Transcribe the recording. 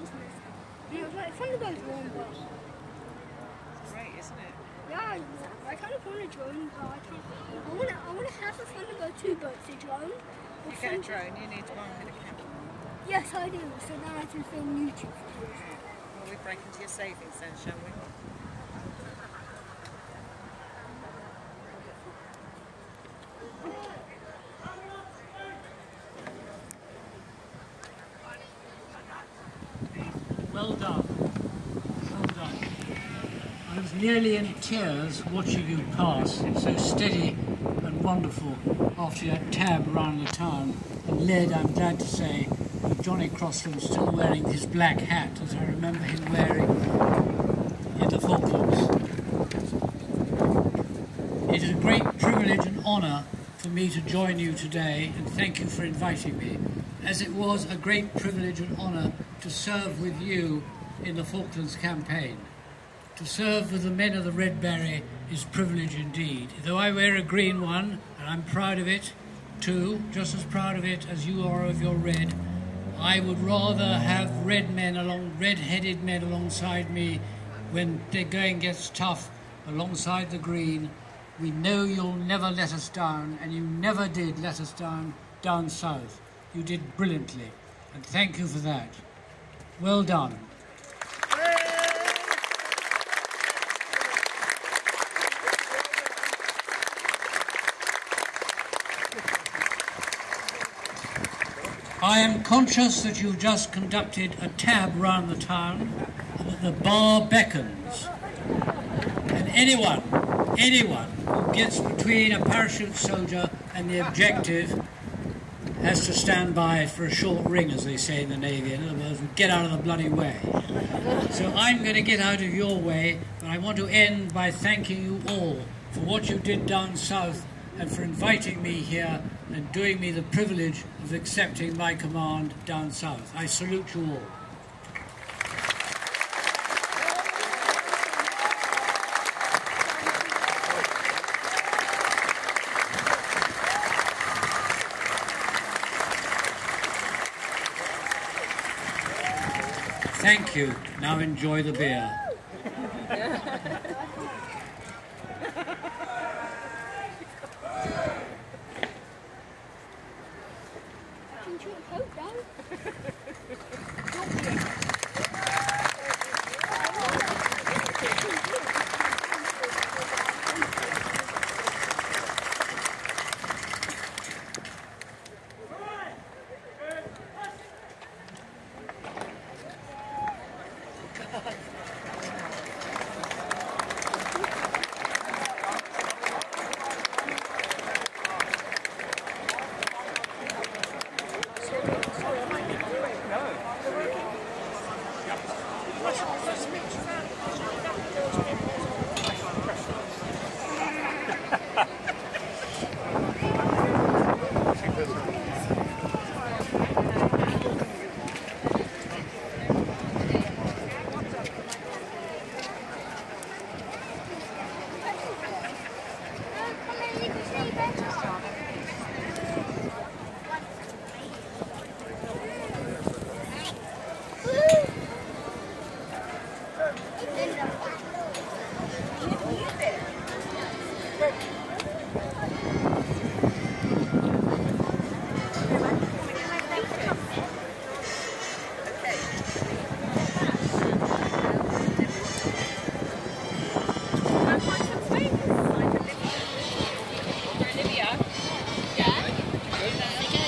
Yeah, but great, isn't it? Yeah, I kind of want to drone, but I can't. I want to. I want to have a fun about two boats to drone. You get a drone. You need one with a camera. Yes, I do. So now I can film YouTube Well, we break into your savings then, shall we? Well done. Well done. I was nearly in tears watching you pass, so steady and wonderful after that tab around the town and led, I'm glad to say, with Johnny Crosland still wearing his black hat as I remember him wearing in the Falklands. It is a great privilege and honour for me to join you today and thank you for inviting me, as it was a great privilege and honour to serve with you in the Falklands campaign. To serve with the men of the Red Beret is privilege indeed. Though I wear a green one, and I'm proud of it too, just as proud of it as you are of your red, I would rather have red men along, red-headed men alongside me when the going gets tough, alongside the green. We know you'll never let us down, and you never did let us down down south. You did brilliantly, and thank you for that. Well done. I am conscious that you've just conducted a tab round the town and that the bar beckons. And anyone, anyone who gets between a parachute soldier and the objective has to stand by for a short ring, as they say in the Navy. In other words, get out of the bloody way. So I'm going to get out of your way, but I want to end by thanking you all for what you did down south and for inviting me here and doing me the privilege of accepting my command down south. I salute you all. Thank you. Now enjoy the beer. Then?